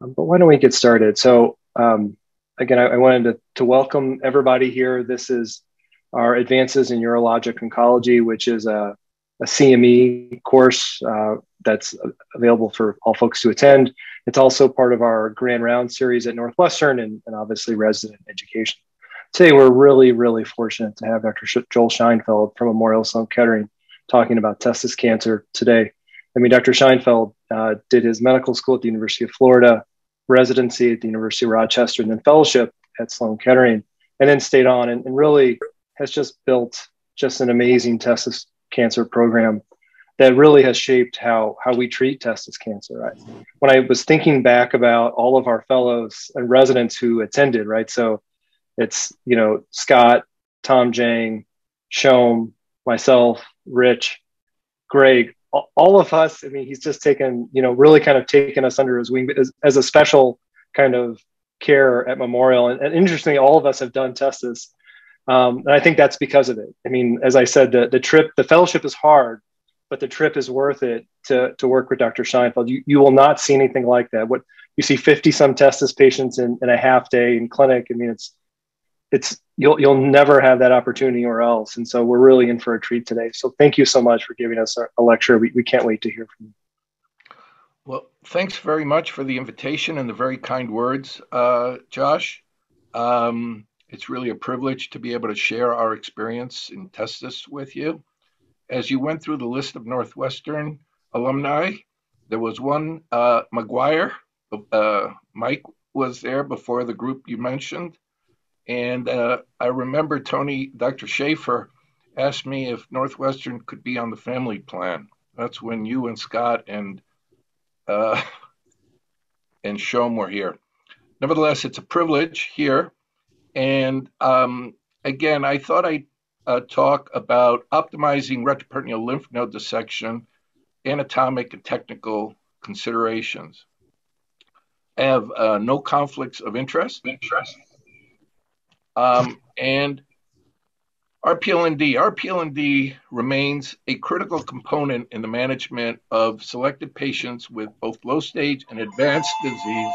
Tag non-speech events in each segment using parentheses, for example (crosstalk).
Um, but why don't we get started? So, um, again, I, I wanted to, to, welcome everybody here. This is our Advances in Urologic Oncology, which is a, a CME course uh, that's available for all folks to attend. It's also part of our Grand Round series at Northwestern and, and obviously resident education. Today, we're really, really fortunate to have Dr. Joel Sheinfeld from Memorial Sloan Kettering talking about testis cancer today. I mean, Dr. Sheinfeld uh, did his medical school at the University of Florida, residency at the University of Rochester, and then fellowship at Sloan Kettering, and then stayed on and, and really has just built just an amazing testis cancer program that really has shaped how how we treat testis cancer. Right? When I was thinking back about all of our fellows and residents who attended, right? So it's you know Scott, Tom Jang, Shom, myself, Rich, Greg, all of us, I mean, he's just taken, you know, really kind of taken us under his wing as, as a special kind of care at Memorial. And, and interestingly, all of us have done testis. Um, and I think that's because of it. I mean, as I said, the, the trip, the fellowship is hard, but the trip is worth it to, to work with Dr. Sheinfeld. You, you will not see anything like that. What you see 50 some testis patients in, in a half day in clinic. I mean, it's, it's you'll you'll never have that opportunity or else. And so we're really in for a treat today. So thank you so much for giving us a, a lecture. We, we can't wait to hear from you. Well, thanks very much for the invitation and the very kind words, uh, Josh. Um, it's really a privilege to be able to share our experience in Testis with you. As you went through the list of Northwestern alumni, there was one, uh, McGuire. Uh, Mike was there before the group you mentioned. And uh, I remember Tony, Dr. Schaeffer asked me if Northwestern could be on the family plan. That's when you and Scott and uh, and Shom were here. Nevertheless, it's a privilege here. And um, again, I thought I'd uh, talk about optimizing retroperitoneal lymph node dissection, anatomic and technical considerations. I have uh, no conflicts of interest. interest. Um, and RPLND. RPLND remains a critical component in the management of selected patients with both low stage and advanced disease,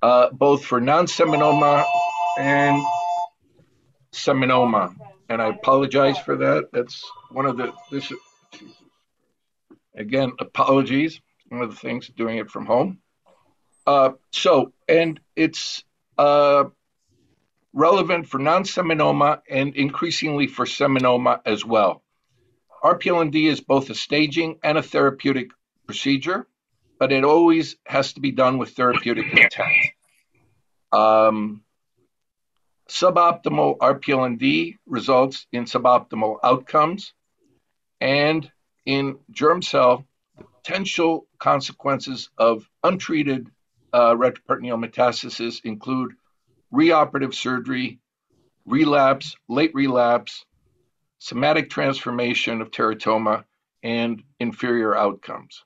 uh, both for non seminoma and seminoma. And I apologize for that. That's one of the, this, again, apologies. One of the things doing it from home. Uh, so, and it's uh, relevant for non-seminoma and increasingly for seminoma as well. RPLND is both a staging and a therapeutic procedure, but it always has to be done with therapeutic intent. Um, suboptimal RPLND results in suboptimal outcomes, and in germ cell, potential consequences of untreated uh, retroperitoneal metastasis include reoperative surgery, relapse, late relapse, somatic transformation of teratoma, and inferior outcomes.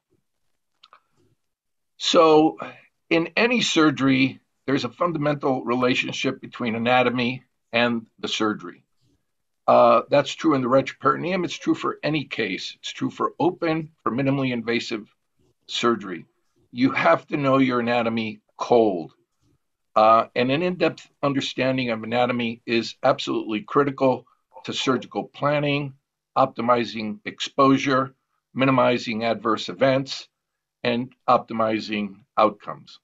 So, in any surgery, there's a fundamental relationship between anatomy and the surgery. Uh, that's true in the retroperitoneum. It's true for any case. It's true for open, for minimally invasive surgery you have to know your anatomy cold. Uh, and an in depth understanding of anatomy is absolutely critical to surgical planning, optimizing exposure, minimizing adverse events, and optimizing outcomes.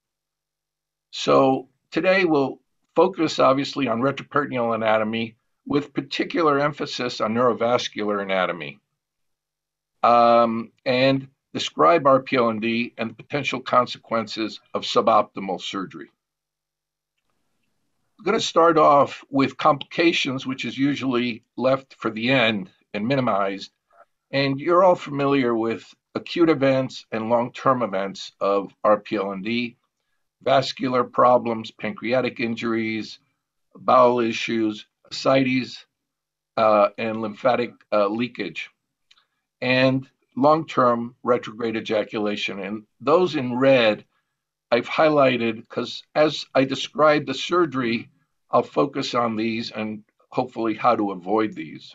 So, today we'll focus obviously on retroperitoneal anatomy with particular emphasis on neurovascular anatomy. Um, and describe RPLND and the potential consequences of suboptimal surgery. I'm going to start off with complications, which is usually left for the end and minimized. And you're all familiar with acute events and long term events of RPLND, vascular problems, pancreatic injuries, bowel issues, ascites, uh, and lymphatic uh, leakage. And long-term retrograde ejaculation. And those in red, I've highlighted because as I describe the surgery, I'll focus on these and hopefully how to avoid these.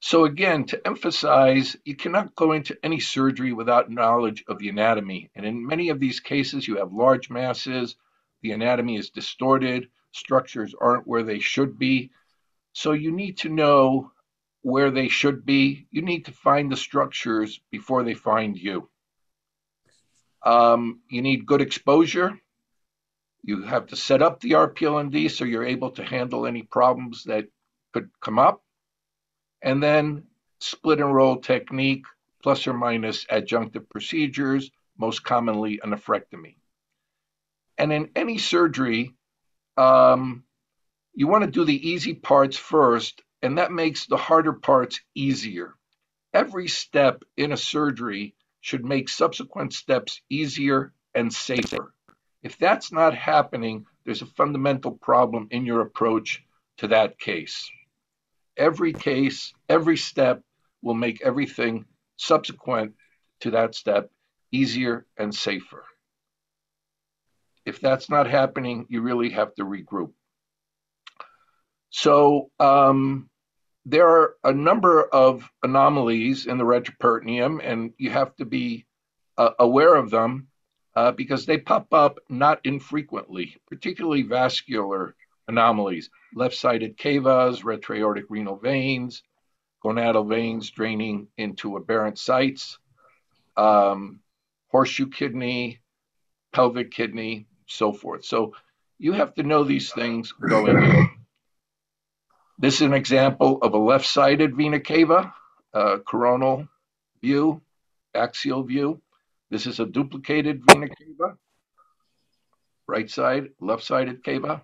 So again, to emphasize, you cannot go into any surgery without knowledge of the anatomy. And in many of these cases, you have large masses, the anatomy is distorted, structures aren't where they should be. So you need to know where they should be. You need to find the structures before they find you. Um, you need good exposure. You have to set up the RPLND so you're able to handle any problems that could come up. And then split and roll technique, plus or minus adjunctive procedures, most commonly a nephrectomy. And in any surgery, um, you want to do the easy parts first, and that makes the harder parts easier. Every step in a surgery should make subsequent steps easier and safer. If that's not happening, there's a fundamental problem in your approach to that case. Every case, every step will make everything subsequent to that step easier and safer. If that's not happening, you really have to regroup. So um, there are a number of anomalies in the retroperitoneum, and you have to be uh, aware of them uh, because they pop up not infrequently, particularly vascular anomalies, left-sided cavas, retroaortic renal veins, gonadal veins draining into aberrant sites, um, horseshoe kidney, pelvic kidney, so forth. So you have to know these things going in. This is an example of a left-sided vena cava, coronal view, axial view. This is a duplicated vena cava, right side, left-sided cava.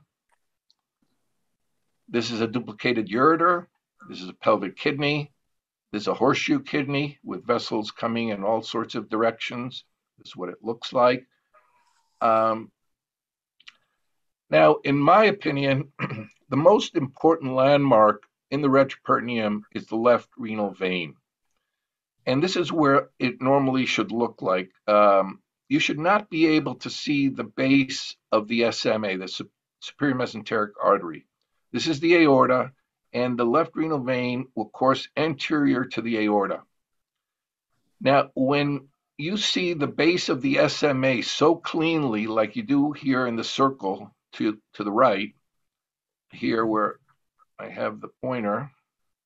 This is a duplicated ureter. This is a pelvic kidney. This is a horseshoe kidney with vessels coming in all sorts of directions. This is what it looks like. Um, now, in my opinion, (clears throat) the most important landmark in the retroperitoneum is the left renal vein. And this is where it normally should look like. Um, you should not be able to see the base of the SMA, the superior mesenteric artery. This is the aorta, and the left renal vein will course anterior to the aorta. Now, when you see the base of the SMA so cleanly, like you do here in the circle to, to the right, here where I have the pointer,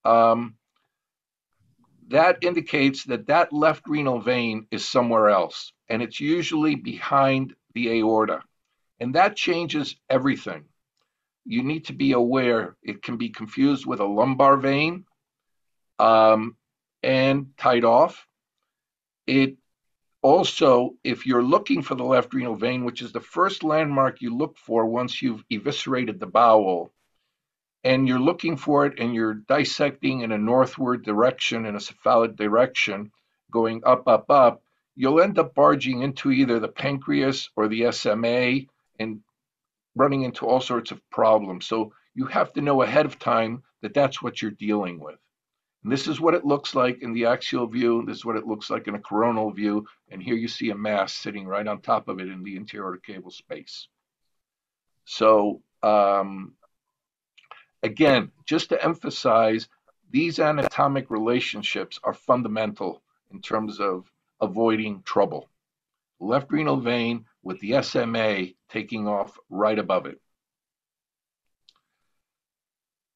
um, that indicates that that left renal vein is somewhere else, and it's usually behind the aorta. And that changes everything. You need to be aware it can be confused with a lumbar vein um, and tied off. It also, if you're looking for the left renal vein, which is the first landmark you look for once you've eviscerated the bowel, and you're looking for it and you're dissecting in a northward direction, in a cephalic direction, going up, up, up, you'll end up barging into either the pancreas or the SMA and running into all sorts of problems. So you have to know ahead of time that that's what you're dealing with. And this is what it looks like in the axial view. This is what it looks like in a coronal view. And here you see a mass sitting right on top of it in the interaortocaval space. So um, Again, just to emphasize, these anatomic relationships are fundamental in terms of avoiding trouble. Left renal vein with the SMA taking off right above it.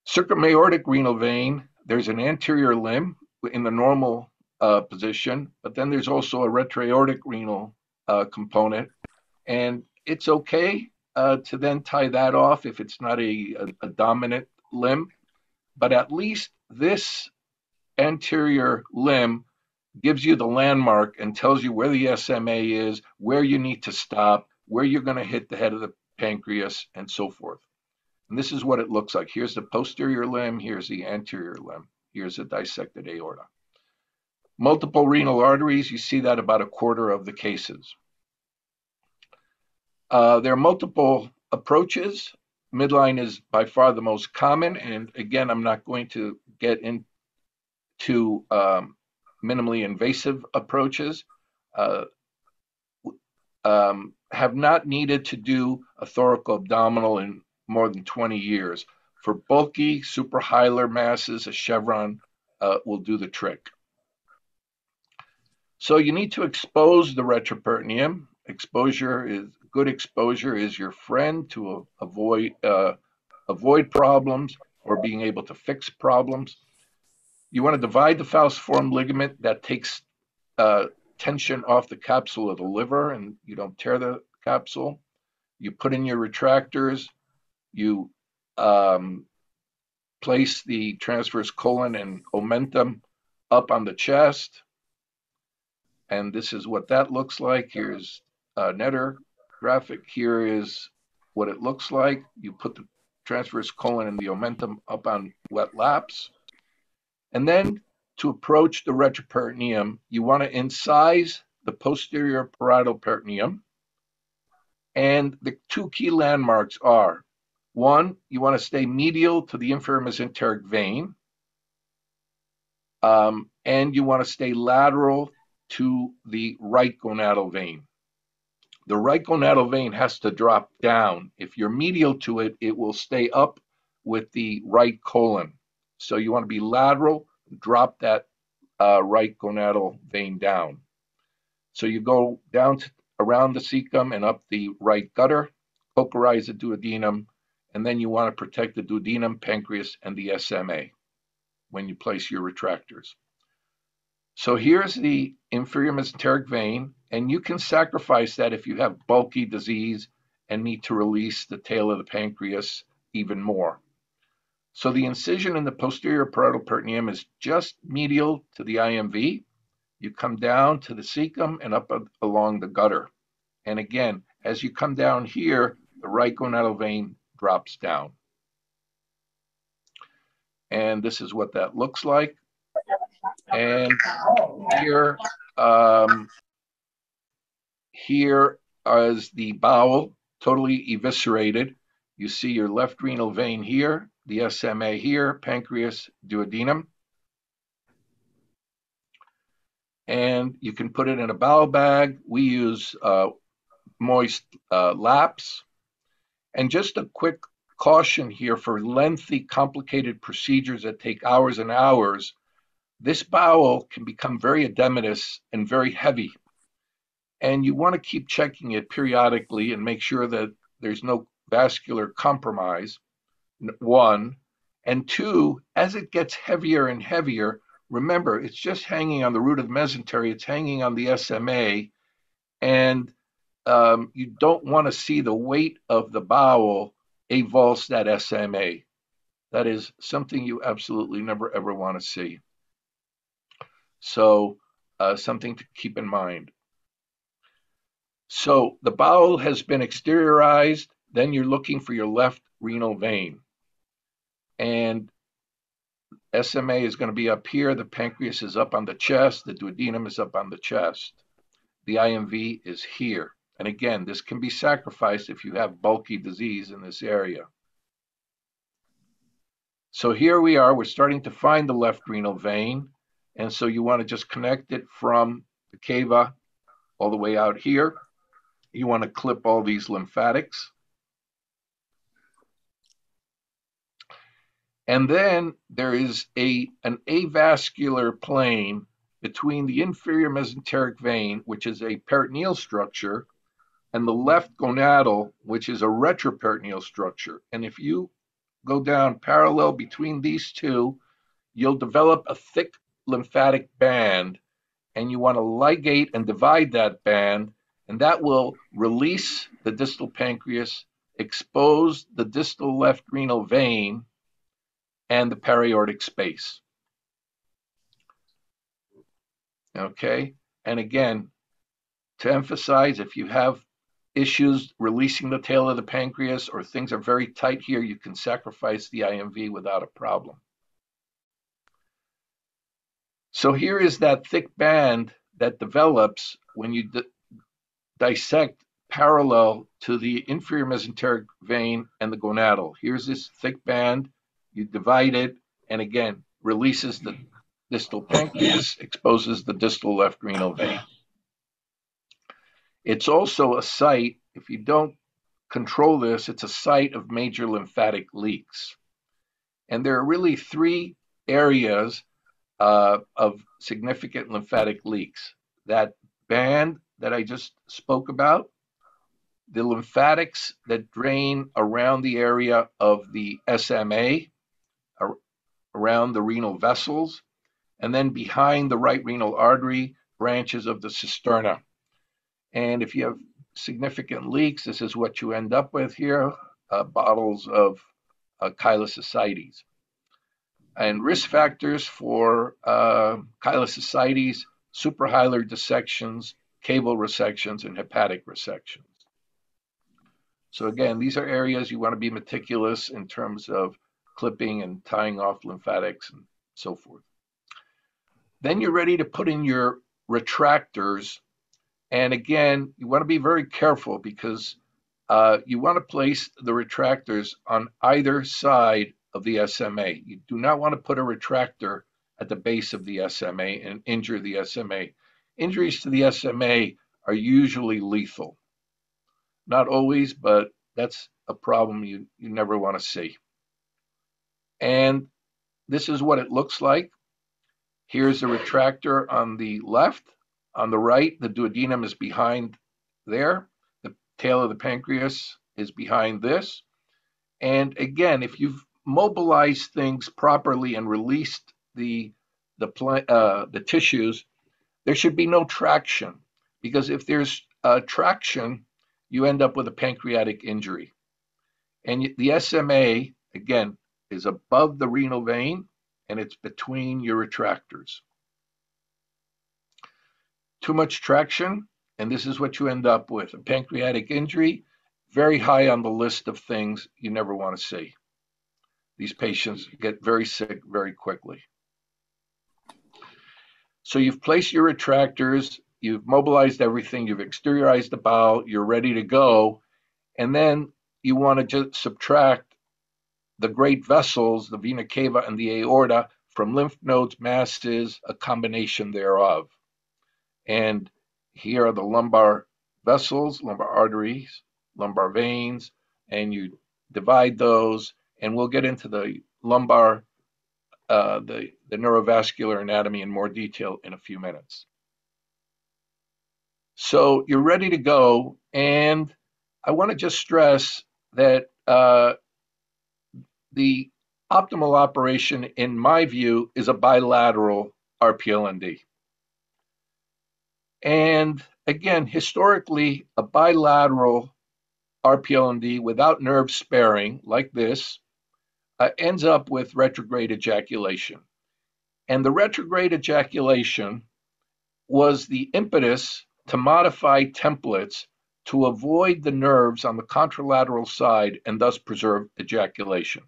Circumaortic renal vein, there's an anterior limb in the normal uh, position, but then there's also a retroaortic renal uh, component. And it's okay uh, to then tie that off if it's not a, a, a dominant limb, but at least this anterior limb gives you the landmark and tells you where the SMA is, where you need to stop, where you're going to hit the head of the pancreas, and so forth. And this is what it looks like. Here's the posterior limb, here's the anterior limb, here's a dissected aorta. Multiple renal arteries, you see that about a quarter of the cases. Uh, there are multiple approaches midline is by far the most common. And again, I'm not going to get into um, minimally invasive approaches. Uh, um, have not needed to do a thoracoabdominal in more than 20 years. For bulky suprahilar masses, a chevron uh, will do the trick. So you need to expose the retroperitoneum. Exposure is good exposure is your friend to avoid uh, avoid problems or being able to fix problems. You want to divide the falciform ligament that takes uh, tension off the capsule of the liver and you don't tear the capsule. You put in your retractors. You um, place the transverse colon and omentum up on the chest. And this is what that looks like. Here's a netter graphic. Here is what it looks like. You put the transverse colon and the omentum up on wet laps. And then to approach the retroperitoneum, you want to incise the posterior parietal peritoneum. And the two key landmarks are one, you want to stay medial to the inferior mesenteric vein, um, and you want to stay lateral to the right gonadal vein. The right gonadal vein has to drop down. If you're medial to it, it will stay up with the right colon. So you want to be lateral, drop that uh, right gonadal vein down. So you go down to, around the cecum and up the right gutter, Kocherize the duodenum, and then you want to protect the duodenum, pancreas, and the SMA when you place your retractors. So here's the inferior mesenteric vein, and you can sacrifice that if you have bulky disease and need to release the tail of the pancreas even more. So the incision in the posterior parietal peritoneum is just medial to the IMV. You come down to the cecum and up along the gutter. And again, as you come down here, the right gonadal vein drops down. And this is what that looks like. And here, um, here is the bowel totally eviscerated. You see your left renal vein here, the SMA here, pancreas, duodenum. And you can put it in a bowel bag. We use uh, moist uh, laps. And just a quick caution here for lengthy, complicated procedures that take hours and hours, this bowel can become very edematous and very heavy. And you want to keep checking it periodically and make sure that there's no vascular compromise, one. And two, as it gets heavier and heavier, remember, it's just hanging on the root of the mesentery, it's hanging on the SMA. And um, you don't want to see the weight of the bowel avulse that SMA. That is something you absolutely never ever want to see. So, uh, something to keep in mind. So, the bowel has been exteriorized, then you're looking for your left renal vein. And SMA is going to be up here, the pancreas is up on the chest, the duodenum is up on the chest. The IMV is here. And again, this can be sacrificed if you have bulky disease in this area. So here we are, we're starting to find the left renal vein. And so you want to just connect it from the cava all the way out here. You want to clip all these lymphatics. And then there is a, an avascular plane between the inferior mesenteric vein, which is a peritoneal structure, and the left gonadal, which is a retroperitoneal structure. And if you go down parallel between these two, you'll develop a thick lymphatic band, and you want to ligate and divide that band, and that will release the distal pancreas, expose the distal left renal vein, and the periaortic space. Okay, and again, to emphasize, if you have issues releasing the tail of the pancreas or things are very tight here, you can sacrifice the IMV without a problem. So here is that thick band that develops when you dissect parallel to the inferior mesenteric vein and the gonadal. Here's this thick band, you divide it, and again, releases the distal pancreas, exposes the distal left renal vein. It's also a site, if you don't control this, it's a site of major lymphatic leaks. And there are really three areas uh, of significant lymphatic leaks. That band that I just spoke about, the lymphatics that drain around the area of the SMA, around the renal vessels, and then behind the right renal artery, branches of the cisterna. And if you have significant leaks, this is what you end up with here, uh, bottles of uh, chylous ascites. And risk factors for uh, chylous ascites, suprahilar dissections, caval resections, and hepatic resections. So again, these are areas you want to be meticulous in terms of clipping and tying off lymphatics and so forth. Then you're ready to put in your retractors. And again, you want to be very careful because uh, you want to place the retractors on either side of the SMA. You do not want to put a retractor at the base of the SMA and injure the SMA. Injuries to the SMA are usually lethal. Not always, but that's a problem you, you never want to see. And this is what it looks like. Here's the retractor on the left. On the right, the duodenum is behind there. The tail of the pancreas is behind this. And again, if you've mobilized things properly and released the the uh, the tissues, there should be no traction because if there's uh, traction, you end up with a pancreatic injury. And the SMA, again, is above the renal vein and it's between your retractors. Too much traction, and this is what you end up with a pancreatic injury, very high on the list of things you never want to see. These patients get very sick very quickly. So you've placed your retractors, you've mobilized everything, you've exteriorized the bowel, you're ready to go, and then you want to just subtract the great vessels, the vena cava and the aorta, from lymph nodes, masses, a combination thereof. And here are the lumbar vessels, lumbar arteries, lumbar veins, and you divide those, and we'll get into the lumbar, uh, the, the neurovascular anatomy in more detail in a few minutes. So you're ready to go. And I want to just stress that uh, the optimal operation, in my view, is a bilateral RPLND. And again, historically, a bilateral RPLND without nerve sparing, like this, uh, ends up with retrograde ejaculation. And the retrograde ejaculation was the impetus to modify templates to avoid the nerves on the contralateral side and thus preserve ejaculation.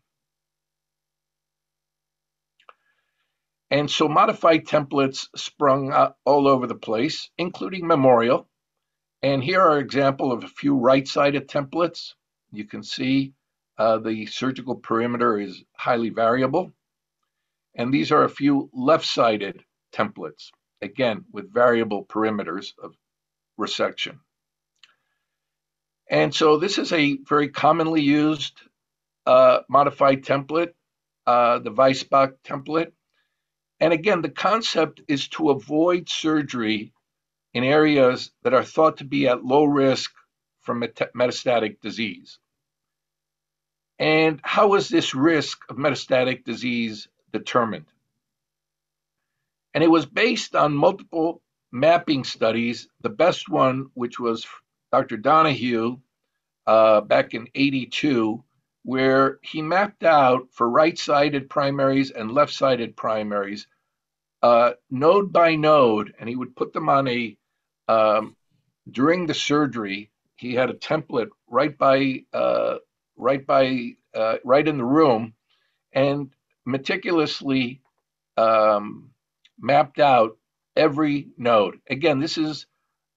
And so modified templates sprung all over the place, including Memorial. And here are example of a few right-sided templates. You can see uh, the surgical perimeter is highly variable. And these are a few left-sided templates, again, with variable perimeters of resection. And so this is a very commonly used uh, modified template, uh, the Weissbach template. And again, the concept is to avoid surgery in areas that are thought to be at low risk from metastatic disease. And how is this risk of metastatic disease determined? And it was based on multiple mapping studies, the best one, which was Dr. Donohue uh, back in 82, where he mapped out for right sided primaries and left sided primaries, uh, node by node, and he would put them on a, um, during the surgery, he had a template right by, uh, right by, uh, right in the room, and meticulously um, mapped out every node. Again, this is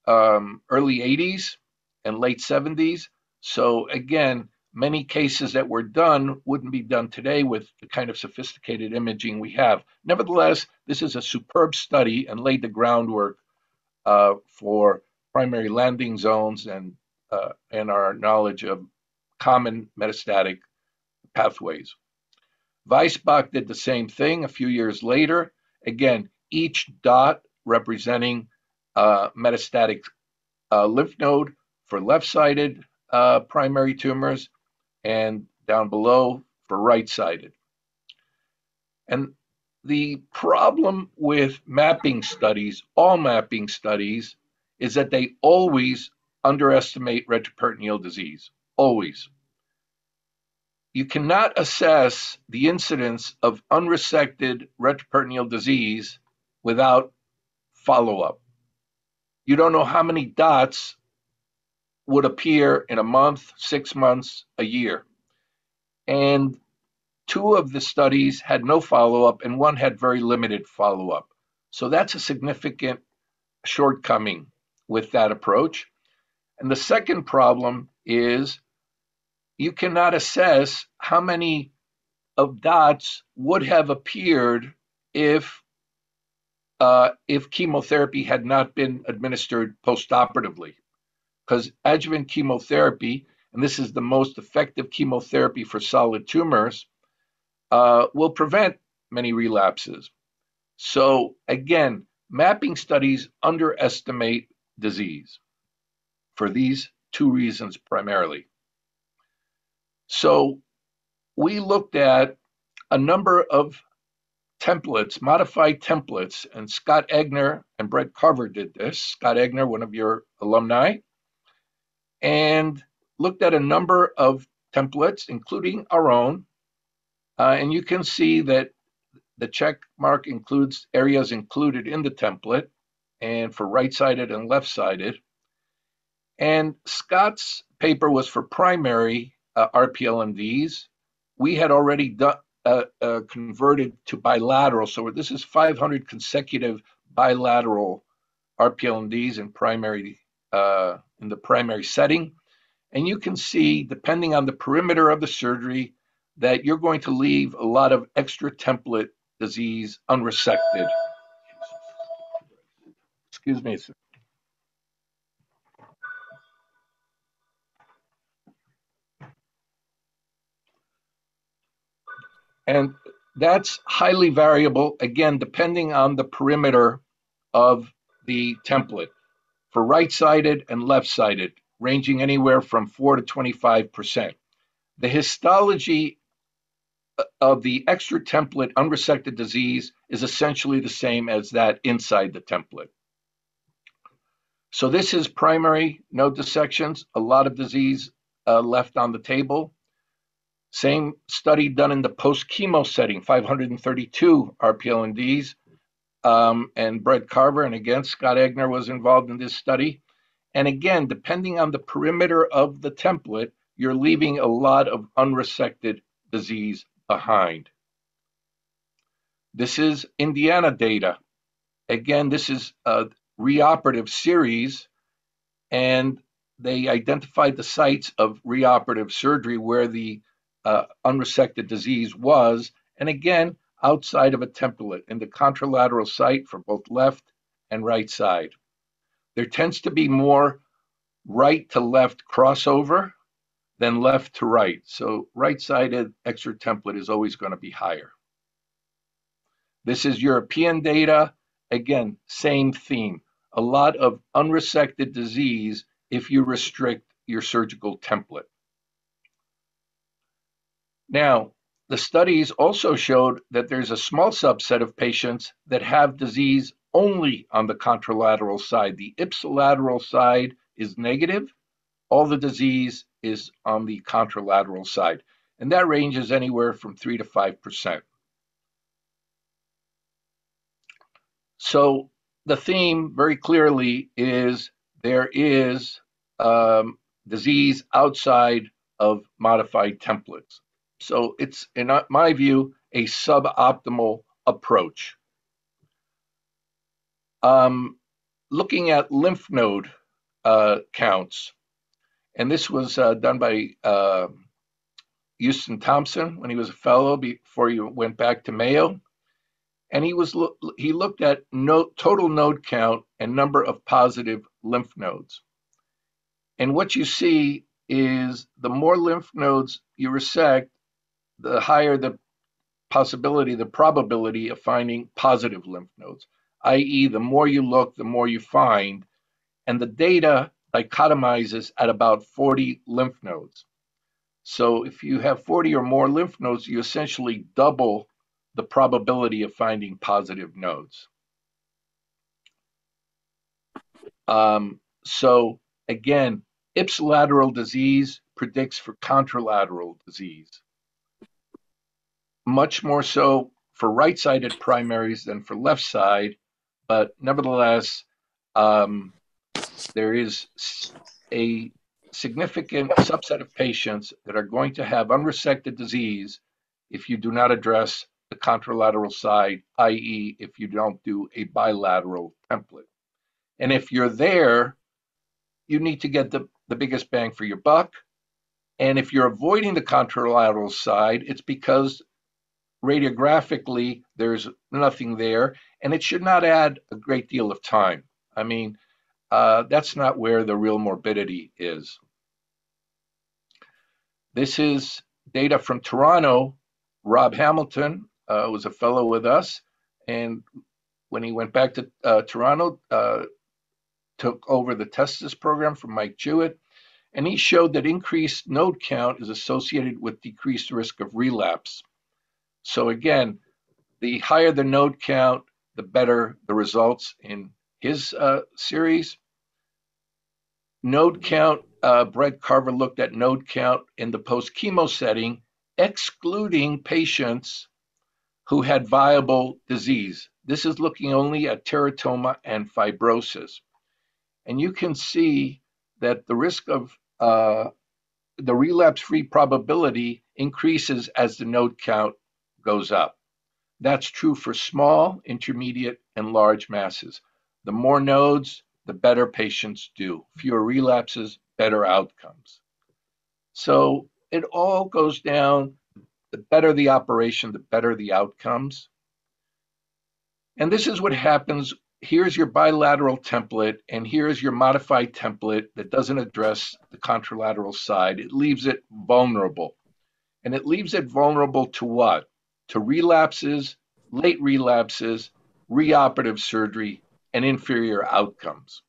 um, early 80s and late 70s. So again, many cases that were done wouldn't be done today with the kind of sophisticated imaging we have. Nevertheless, this is a superb study and laid the groundwork uh, for primary landing zones and uh, and our knowledge of common metastatic pathways. Weissbach did the same thing a few years later, Again, each dot representing uh, metastatic uh, lymph node for left-sided uh, primary tumors and down below for right-sided. And the problem with mapping studies, all mapping studies, is that they always underestimate retroperitoneal disease, always. You cannot assess the incidence of unresected retroperitoneal disease without follow-up. You don't know how many dots would appear in a month, six months, a year. And two of the studies had no follow-up and one had very limited follow-up. So that's a significant shortcoming with that approach. And the second problem is you cannot assess how many of dots would have appeared if uh, if chemotherapy had not been administered postoperatively. Because adjuvant chemotherapy, and this is the most effective chemotherapy for solid tumors, uh, will prevent many relapses. So again, mapping studies underestimate disease for these two reasons primarily. So we looked at a number of templates, modified templates, and Scott Eggener and Brett Carver did this. Scott Eggener, one of your alumni, and looked at a number of templates, including our own. Uh, and you can see that the check mark includes areas included in the template and for right-sided and left-sided. And Scott's paper was for primary uh, RPLNDs. We had already done, uh, uh, converted to bilateral. So this is 500 consecutive bilateral RPLNDs in primary uh, in the primary setting. And you can see, depending on the perimeter of the surgery, that you're going to leave a lot of extra template disease unresected. Excuse me. And that's highly variable, again, depending on the perimeter of the template for right-sided and left-sided, ranging anywhere from 4 to 25%. The histology of the extra template unresected disease is essentially the same as that inside the template. So this is primary node dissections, a lot of disease uh, left on the table. Same study done in the post-chemo setting, 532 RPLNDs, um, and Brett Carver, and again, Scott Eggener was involved in this study. And again, depending on the perimeter of the template, you're leaving a lot of unresected disease behind. This is Indiana data. Again, this is a reoperative series, and they identified the sites of reoperative surgery where the uh, unresected disease was, and again, outside of a template in the contralateral site for both left and right side. There tends to be more right to left crossover than left to right. So right-sided extra template is always going to be higher. This is European data. Again, same theme. A lot of unresected disease if you restrict your surgical template. Now, the studies also showed that there's a small subset of patients that have disease only on the contralateral side. The ipsilateral side is negative. All the disease is on the contralateral side. And that ranges anywhere from 3 to 5%. So the theme very clearly is there is um, disease outside of modified templates. So it's, in my view, a suboptimal approach. Um, looking at lymph node uh, counts, and this was uh, done by uh, Houston Thompson when he was a fellow before he went back to Mayo. And he was he looked at total node count and number of positive lymph nodes. And what you see is the more lymph nodes you resect, the higher the possibility, the probability of finding positive lymph nodes, i.e., the more you look, the more you find. And the data dichotomizes at about 40 lymph nodes. So if you have 40 or more lymph nodes, you essentially double the probability of finding positive nodes. Um, so again, ipsilateral disease predicts for contralateral disease. Much more so for right-sided primaries than for left side, but nevertheless, um, there is a significant subset of patients that are going to have unresected disease if you do not address the contralateral side, i.e., if you don't do a bilateral template. And if you're there, you need to get the, the biggest bang for your buck. And if you're avoiding the contralateral side, it's because radiographically there's nothing there, and it should not add a great deal of time. I mean, uh, that's not where the real morbidity is. This is data from Toronto. Rob Hamilton uh, was a fellow with us, and when he went back to uh, Toronto, uh, took over the Testis program from Mike Jewett, and he showed that increased node count is associated with decreased risk of relapse. So again, the higher the node count, the better the results in his uh, series. Node count, uh, Brett Carver looked at node count in the post chemo setting, excluding patients who had viable disease. This is looking only at teratoma and fibrosis. And you can see that the risk of uh, the relapse free probability increases as the node count goes up. That's true for small, intermediate, and large masses. The more nodes, the better patients do. Fewer relapses, better outcomes. So it all goes down the better the operation, the better the outcomes. And this is what happens here's your bilateral template and here's your modified template that doesn't address the contralateral side. It leaves it vulnerable. And it leaves it vulnerable to what? To relapses, late relapses, reoperative surgery, and inferior outcomes.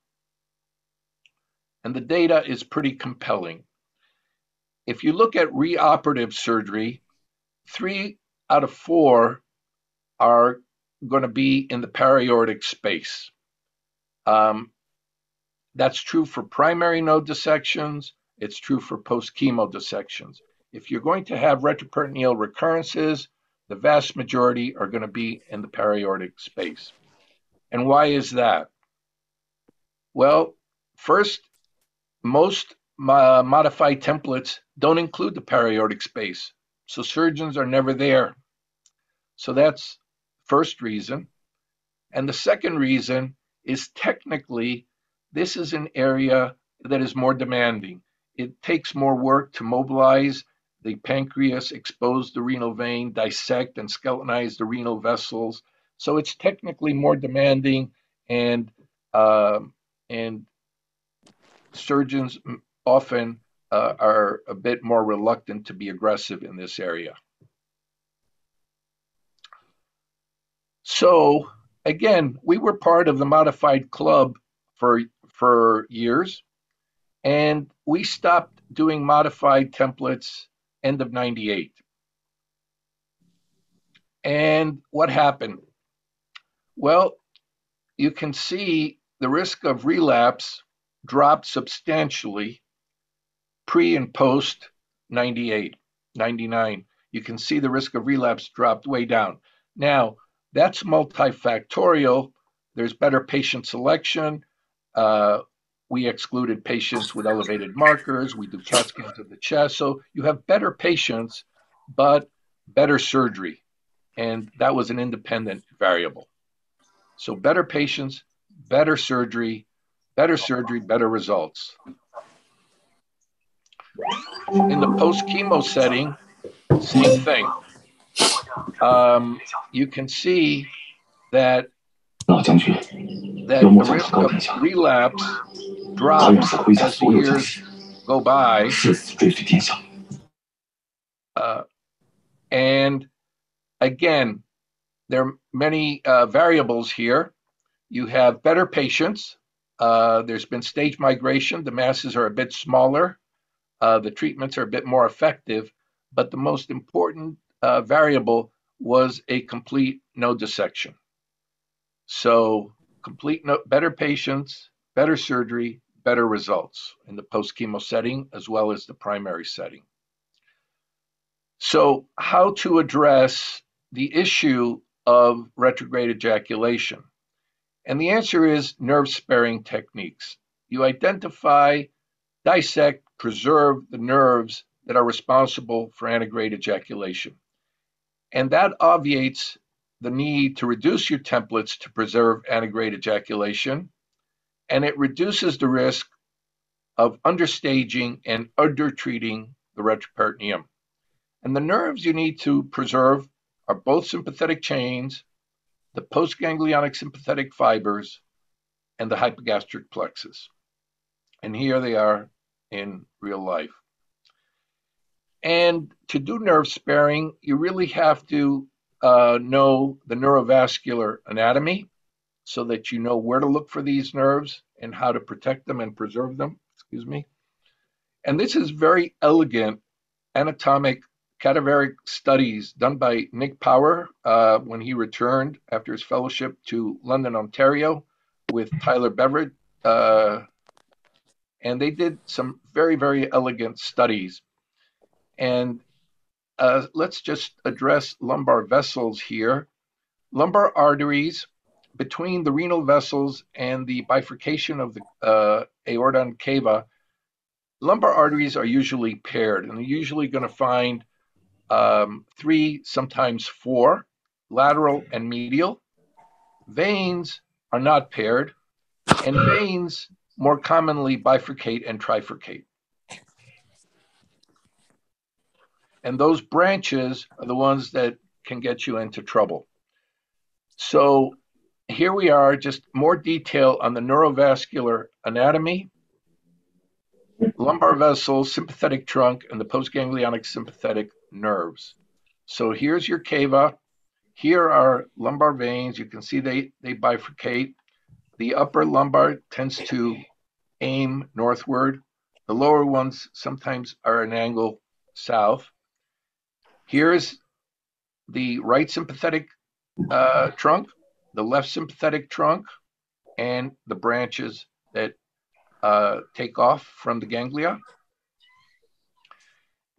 And the data is pretty compelling. If you look at reoperative surgery, three out of four are going to be in the periaortic space. Um, that's true for primary node dissections. It's true for post-chemo dissections. If you're going to have retroperitoneal recurrences, the vast majority are going to be in the periaortic space. And why is that? Well, first, most uh, modified templates don't include the periaortic space, so surgeons are never there. So that's first reason. And the second reason is technically this is an area that is more demanding. It takes more work to mobilize the pancreas, expose the renal vein, dissect and skeletonize the renal vessels. So it's technically more demanding, and uh, and surgeons often uh, are a bit more reluctant to be aggressive in this area. So again, we were part of the modified club for for years, and we stopped doing modified templates end of 98. And what happened? Well, you can see the risk of relapse dropped substantially pre and post 98, 99. You can see the risk of relapse dropped way down. Now, that's multifactorial. There's better patient selection. Uh, we excluded patients with elevated markers. We do CAT scans of the chest. So you have better patients, but better surgery. And that was an independent variable. So better patients, better surgery, better surgery, better results. In the post chemo setting, same thing um, you can see that that the risk of relapse drops as the years go by. (laughs) Uh, and again, there are many uh, variables here. You have better patients. Uh, there's been stage migration. The masses are a bit smaller. Uh, the treatments are a bit more effective. But the most important uh, variable was a complete node dissection. So complete no, better patients, better surgery, better results in the post-chemo setting as well as the primary setting. So how to address the issue of retrograde ejaculation? And the answer is nerve sparing techniques. You identify, dissect, preserve the nerves that are responsible for antegrade ejaculation. And that obviates the need to reduce your templates to preserve antegrade ejaculation, and it reduces the risk of understaging and undertreating the retroperitoneum. And the nerves you need to preserve are both sympathetic chains, the postganglionic sympathetic fibers, and the hypogastric plexus. And here they are in real life. And to do nerve sparing, you really have to uh, know the neurovascular anatomy so that you know where to look for these nerves and how to protect them and preserve them. Excuse me. And this is very elegant anatomic cadaveric studies done by Nick Power uh, when he returned after his fellowship to London, Ontario, with Tyler Beveridge. Uh, and they did some very, very elegant studies. And uh, let's just address lumbar vessels here. Lumbar arteries between the renal vessels and the bifurcation of the uh, aorta and cava, lumbar arteries are usually paired, and they're usually going to find um, three, sometimes four, lateral and medial. Veins are not paired, and veins more commonly bifurcate and trifurcate. And those branches are the ones that can get you into trouble. So here we are, just more detail on the neurovascular anatomy, lumbar vessels, sympathetic trunk, and the postganglionic sympathetic nerves. So here's your cava. Here are lumbar veins. You can see they, they bifurcate. The upper lumbar tends to aim northward. The lower ones sometimes are an angle south. Here's the right sympathetic uh, trunk, the left sympathetic trunk, and the branches that uh, take off from the ganglia.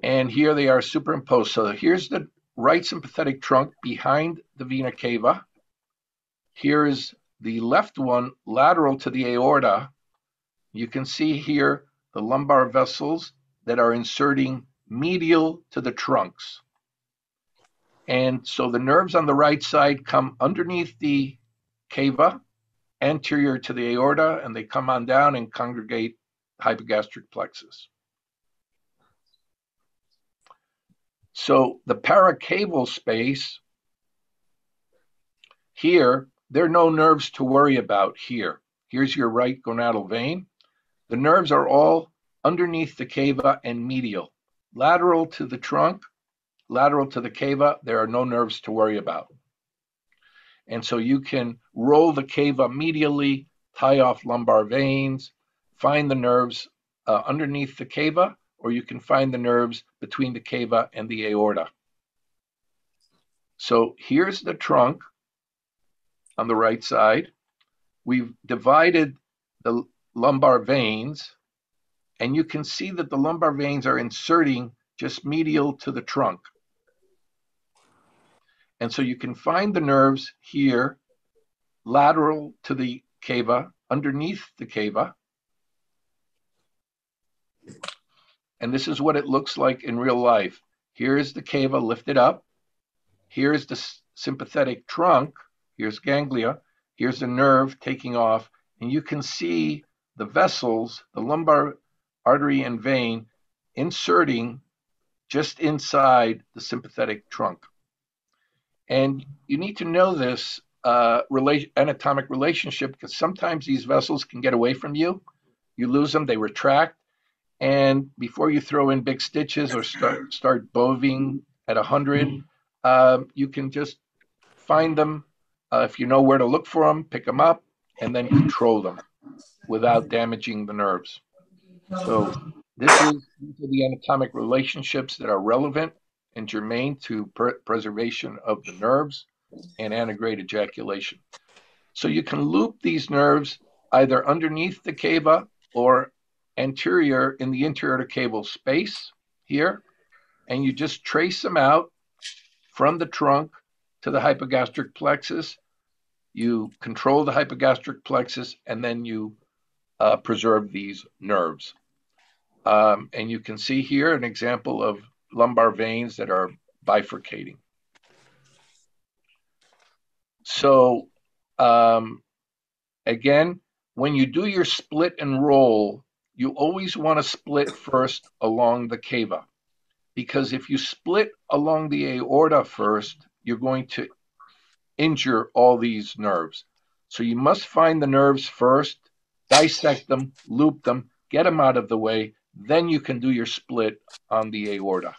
And here they are superimposed. So here's the right sympathetic trunk behind the vena cava. Here is the left one lateral to the aorta. You can see here the lumbar vessels that are inserting medial to the trunks. And so the nerves on the right side come underneath the cava, anterior to the aorta, and they come on down and congregate hypogastric plexus. So the paracaval space here, there are no nerves to worry about here. Here's your right gonadal vein. The nerves are all underneath the cava and medial, lateral to the trunk lateral to the cava, there are no nerves to worry about. And so you can roll the cava medially, tie off lumbar veins, find the nerves uh, underneath the cava, or you can find the nerves between the cava and the aorta. So here's the trunk on the right side. We've divided the lumbar veins, and you can see that the lumbar veins are inserting just medial to the trunk. And so you can find the nerves here, lateral to the cava, underneath the cava. And this is what it looks like in real life. Here is the cava lifted up. Here's the sympathetic trunk. Here's ganglia. Here's the nerve taking off. And you can see the vessels, the lumbar artery and vein, inserting just inside the sympathetic trunk. And you need to know this uh, rela- anatomic relationship because sometimes these vessels can get away from you. You lose them, they retract. And before you throw in big stitches or start, start boving at 100, um, you can just find them. Uh, if you know where to look for them, pick them up and then control them without damaging the nerves. So this is the anatomic relationships that are relevant and germane to per- preservation of the nerves and antegrade ejaculation. So you can loop these nerves either underneath the cava or anterior in the interaortocaval space here, and you just trace them out from the trunk to the hypogastric plexus. You control the hypogastric plexus, and then you uh, preserve these nerves. Um, and you can see here an example of lumbar veins that are bifurcating. So um, again, when you do your split and roll, you always want to split first along the cava. Because if you split along the aorta first, you're going to injure all these nerves. So you must find the nerves first, dissect them, loop them, get them out of the way, then you can do your split on the aorta.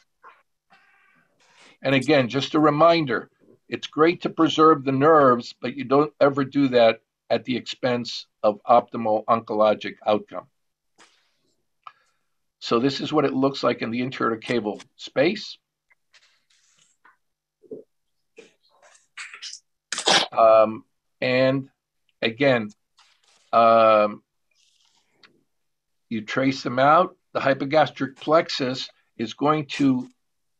And again, just a reminder it's great to preserve the nerves, but you don't ever do that at the expense of optimal oncologic outcome. So this is what it looks like in the interaortocaval space. Um, and again, um, you trace them out. The hypogastric plexus is going to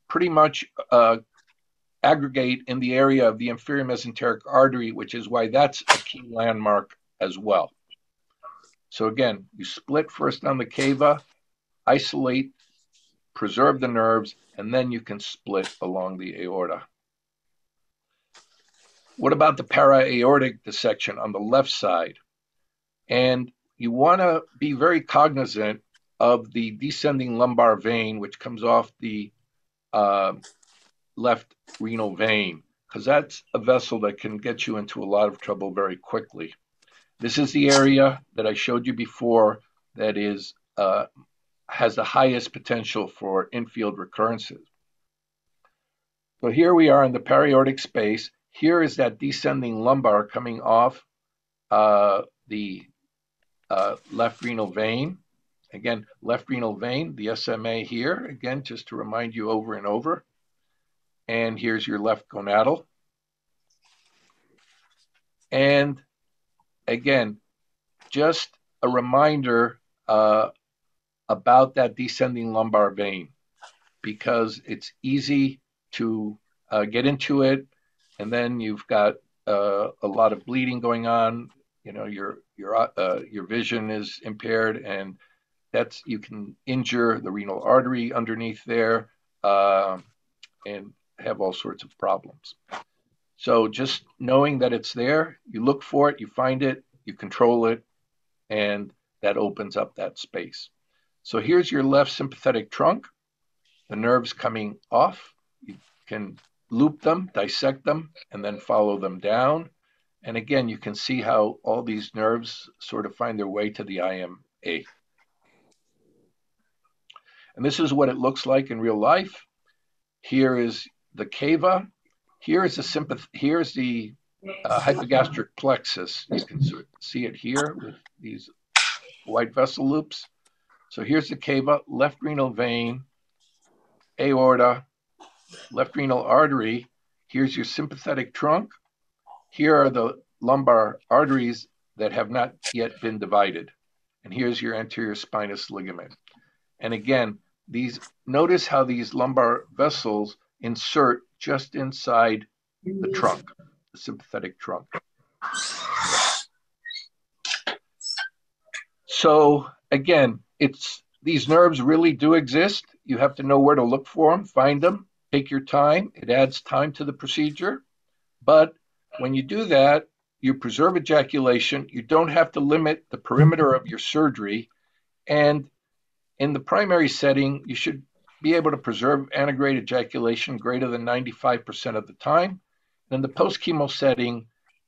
pretty much uh, aggregate in the area of the inferior mesenteric artery, which is why that's a key landmark as well. So again, you split first on the cava, isolate, preserve the nerves, and then you can split along the aorta. What about the para-aortic dissection on the left side? And you want to be very cognizant of the descending lumbar vein, which comes off the uh, left renal vein, because that's a vessel that can get you into a lot of trouble very quickly. This is the area that I showed you before that is uh, has the highest potential for infield recurrences. So here we are in the para-aortic space. Here is that descending lumbar coming off uh, the uh, left renal vein. Again, left renal vein, the SMA here, again, just to remind you over and over and here's your left gonadal. And again, just a reminder uh, about that descending lumbar vein because it's easy to uh, get into it, and then you've got uh, a lot of bleeding going on. You know, your your uh, your vision is impaired, and that's you can injure the renal artery underneath there, uh, and have all sorts of problems. So just knowing that it's there, you look for it, you find it, you control it, and that opens up that space. So here's your left sympathetic trunk, the nerves coming off. You can loop them, dissect them, and then follow them down. And again, you can see how all these nerves sort of find their way to the IMA. And this is what it looks like in real life. Here is the cava. Here is the sympath- Here's the uh, hypogastric plexus. You can see it here with these white vessel loops. So here's the cava, left renal vein, aorta, left renal artery. Here's your sympathetic trunk. Here are the lumbar arteries that have not yet been divided. And here's your anterior spinous ligament. And again, these notice how these lumbar vessels insert just inside the trunk, the sympathetic trunk. So again, it's these nerves really do exist. You have to know where to look for them, find them, take your time. It adds time to the procedure. But when you do that, you preserve ejaculation. You don't have to limit the perimeter of your surgery. And in the primary setting, you should be able to preserve antegrade ejaculation greater than 95% of the time. In the post chemo setting,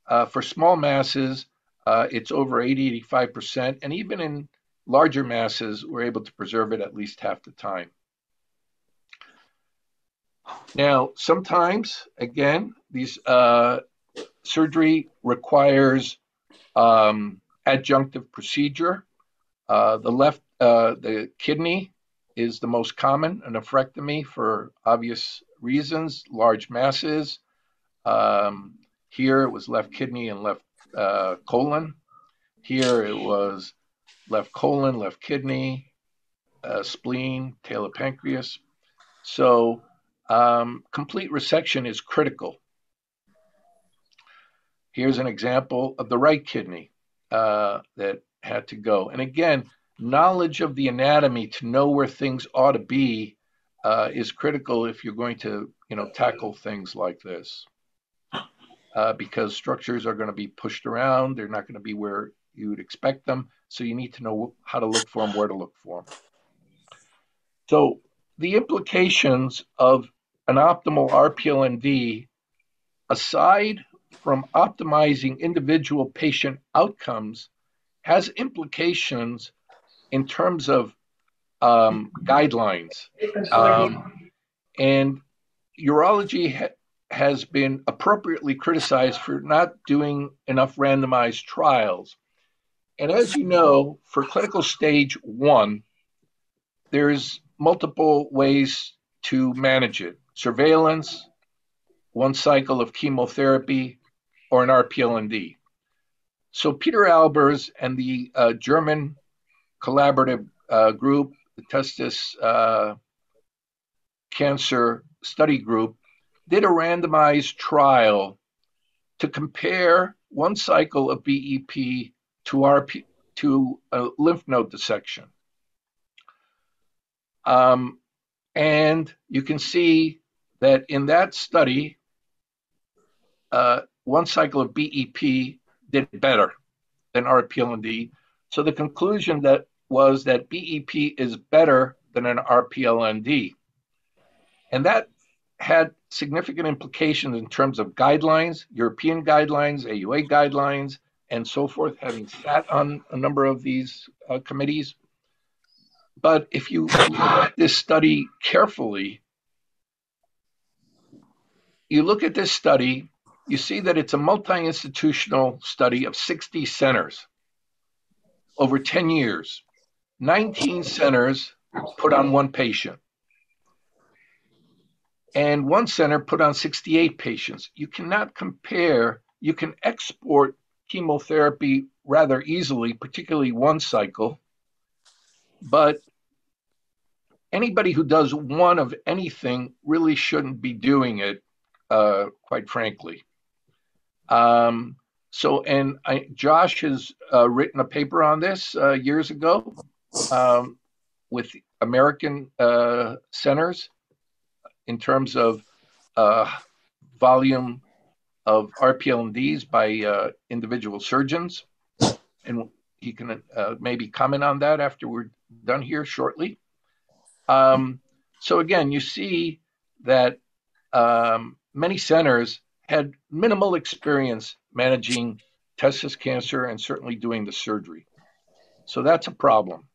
uh, for small masses, uh, it's over 80, 85%. And even in larger masses, we're able to preserve it at least half the time. Now, sometimes, again, these uh, surgery requires um, adjunctive procedure. Uh, the left, uh, the kidney is the most common, a nephrectomy for obvious reasons, large masses. Um, here it was left kidney and left uh, colon. Here it was left colon, left kidney, uh, spleen, tail of pancreas. So um, complete resection is critical. Here's an example of the right kidney uh, that had to go. And again, knowledge of the anatomy to know where things ought to be uh, is critical if you're going to, you know, tackle things like this. Uh, because structures are going to be pushed around, they're not going to be where you would expect them. So you need to know how to look for them, where to look for them. So the implications of an optimal RPLND, aside from optimizing individual patient outcomes, has implications in terms of um, guidelines. Um, and urology ha- has been appropriately criticized for not doing enough randomized trials. And as you know, for clinical stage one, there's multiple ways to manage it surveillance, one cycle of chemotherapy, or an RPLND. So Peter Albers and the uh, German collaborative uh, group, the Testis uh, Cancer Study Group, did a randomized trial to compare one cycle of BEP to RP to a lymph node dissection. Um, and you can see that in that study, uh, one cycle of BEP did better than RPLND. So the conclusion that was that BEP is better than an RPLND. And that had significant implications in terms of guidelines, European guidelines, AUA guidelines, and so forth, having sat on a number of these uh, committees. But if you look at this study carefully, you look at this study, you see that it's a multi institutional study of 60 centers over 10 years. 19 centers put on one patient, and one center put on 68 patients. You cannot compare, you can export chemotherapy rather easily, particularly one cycle, but anybody who does one of anything really shouldn't be doing it, uh, quite frankly. Um, so, and I, Josh has uh, written a paper on this uh, years ago um, with American uh, centers in terms of uh, volume of RPLNDs by uh, individual surgeons. And he can maybe comment on that after we're done here shortly. Um, so again, you see that um, many centers had minimal experience managing testis cancer and certainly doing the surgery. So that's a problem.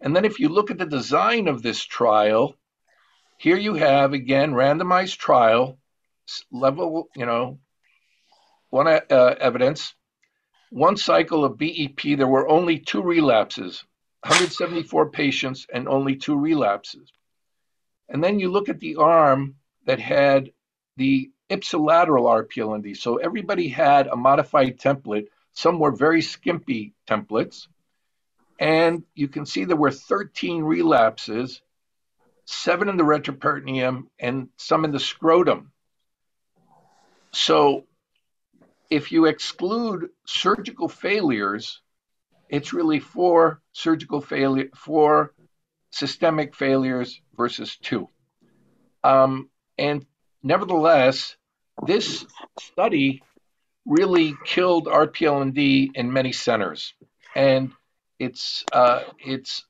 And then if you look at the design of this trial, here you have again randomized trial level, you know, one uh, evidence, one cycle of BEP. There were only two relapses 174 patients and only two relapses. And then you look at the arm that had the ipsilateral RPLND. So everybody had a modified template. Some were very skimpy templates. And you can see there were 13 relapses, seven in the retroperitoneum and some in the scrotum. So if you exclude surgical failures, it's really four surgical failure, four systemic failures versus two. Um, and nevertheless, this study really killed RPLND in many centers, and it's uh, it's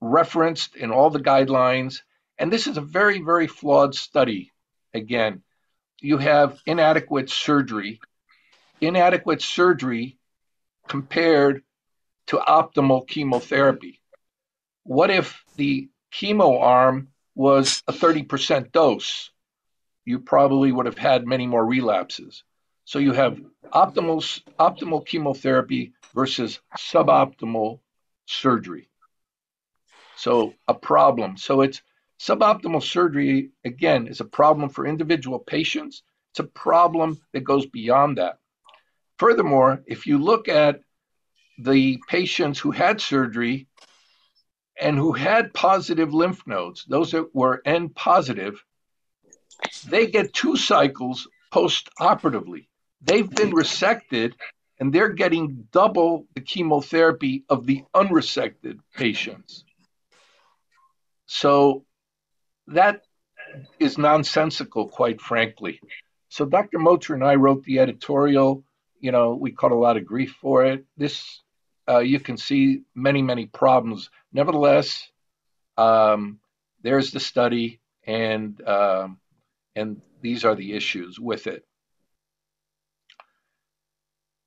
referenced in all the guidelines. And this is a very very flawed study. Again, you have inadequate surgery, inadequate surgery compared to optimal chemotherapy? What if the chemo arm was a 30% dose, you probably would have had many more relapses. So you have optimal optimal chemotherapy versus suboptimal surgery. So a problem. So it's suboptimal surgery again is a problem for individual patients. It's a problem that goes beyond that. Furthermore, if you look at the patients who had surgery and who had positive lymph nodes, those that were N positive, they get two cycles post operatively. They've been resected and they're getting double the chemotherapy of the unresected patients. So that is nonsensical, quite frankly. So Dr. Motzer and I wrote the editorial. You know, we caught a lot of grief for it. This uh, you can see many, many problems. Nevertheless, um, there's the study, and um, and these are the issues with it.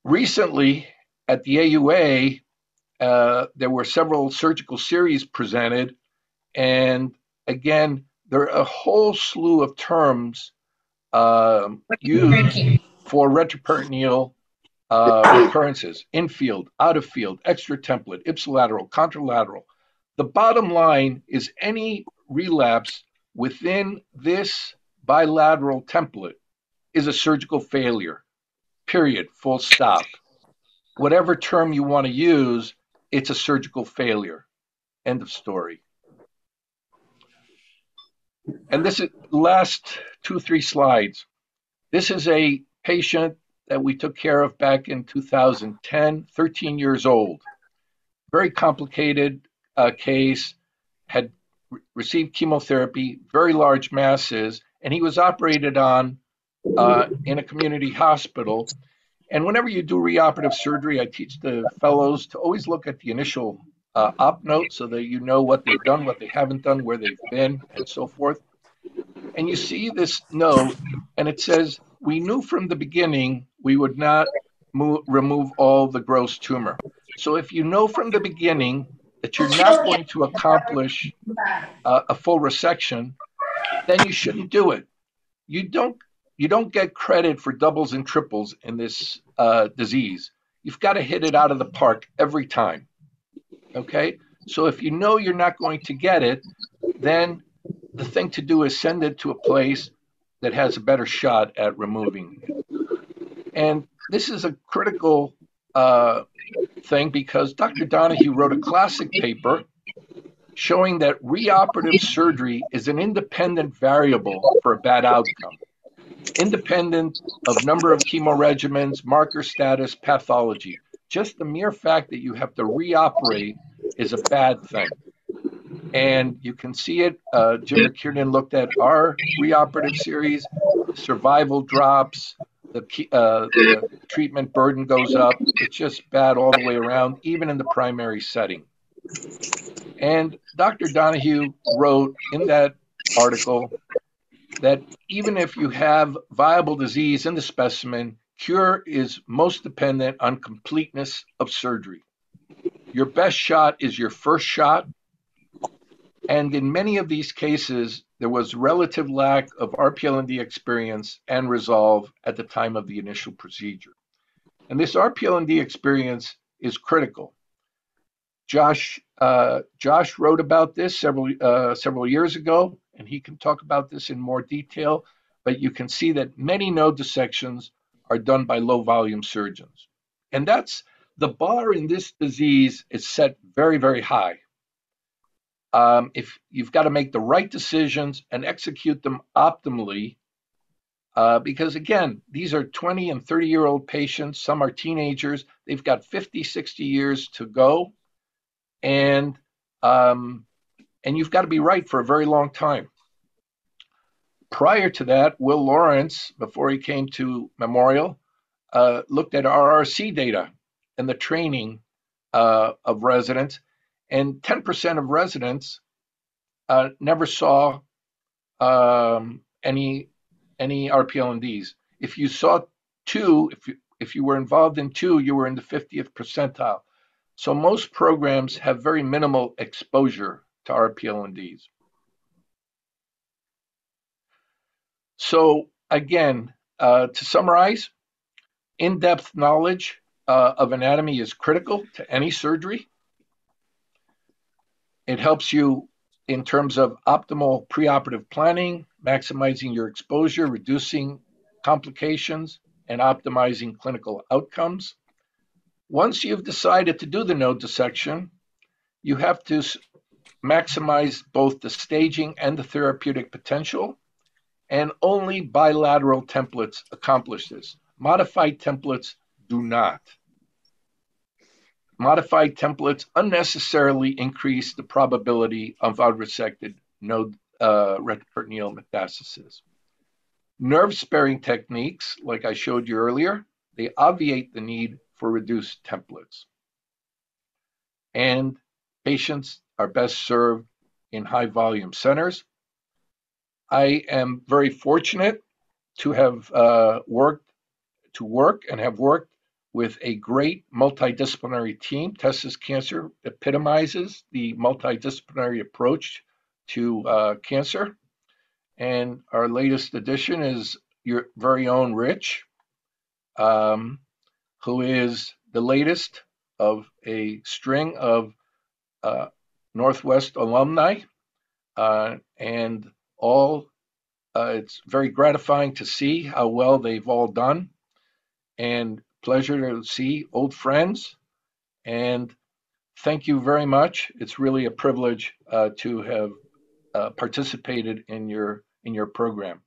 Recently, at the AUA, uh, there were several surgical series presented, and again, there are a whole slew of terms uh, used for retroperitoneal uh, (clears throat) recurrences, infield, out of field, extra template, ipsilateral, contralateral. The bottom line is any relapse within this bilateral template is a surgical failure, period, full stop. Whatever term you want to use, it's a surgical failure. End of story. And this is last two, three slides. This is a patient that we took care of back in 2010, 13 years old. Very complicated uh, case, had re- received chemotherapy, very large masses, and he was operated on uh, in a community hospital. And whenever you do reoperative surgery, I teach the fellows to always look at the initial uh, op note so that you know what they've done, what they haven't done, where they've been, and so forth. And you see this note, and it says, We knew from the beginning we would not move, remove all the gross tumor. So if you know from the beginning that you're not going to accomplish uh, a full resection, then you shouldn't do it. You don't you don't get credit for doubles and triples in this uh, disease. You've got to hit it out of the park every time. Okay, so if you know you're not going to get it, then the thing to do is send it to a place that has a better shot at removing it. And this is a critical uh, thing because Dr. Donohue wrote a classic paper showing that reoperative surgery is an independent variable for a bad outcome, independent of number of chemo regimens, marker status, pathology. Just the mere fact that you have to reoperate is a bad thing. And you can see it. Uh, Jim McKiernan looked at our reoperative series, survival drops, the, uh, the treatment burden goes up. It's just bad all the way around, even in the primary setting. And Dr. Donohue wrote in that article that even if you have viable disease in the specimen, cure is most dependent on completeness of surgery. Your best shot is your first shot. And in many of these cases, there was relative lack of RPLND experience and resolve at the time of the initial procedure. And this RPLND experience is critical. Josh uh, Josh wrote about this several uh, several years ago, and he can talk about this in more detail. But you can see that many node dissections are done by low volume surgeons, and that's the bar in this disease is set very very high. Um, if you've got to make the right decisions and execute them optimally, uh, because again, these are 20 and 30 year old patients, some are teenagers, they've got 50, 60 years to go, and um, and you've got to be right for a very long time. Prior to that, Will Lowrance, before he came to Memorial, uh, looked at RRC data and the training uh, of residents and 10% of residents uh, never saw um, any any RPLNDs. If you saw two, if you if you were involved in two, you were in the 50th percentile. So most programs have very minimal exposure to RPLNDs. So again, uh, to summarize, in-depth knowledge uh, of anatomy is critical to any surgery. It helps you in terms of optimal preoperative planning, maximizing your exposure, reducing complications, and optimizing clinical outcomes. Once you've decided to do the node dissection, you have to maximize both the staging and the therapeutic potential, and only bilateral templates accomplish this. Modified templates do not. Modified templates unnecessarily increase the probability of unresected node uh, retroperitoneal metastasis. Nerve sparing techniques, like I showed you earlier, they obviate the need for reduced templates. And patients are best served in high volume centers. I am very fortunate to have uh, worked to work and have worked with a great multidisciplinary team. Testis Cancer epitomizes the multidisciplinary approach to uh, cancer. And our latest addition is your very own Rich, um, who is the latest of a string of uh, Northwest alumni. Uh, and all, uh, it's very gratifying to see how well they've all done. And pleasure to see old friends. And thank you very much. It's really a privilege uh, to have uh, participated in your in your program.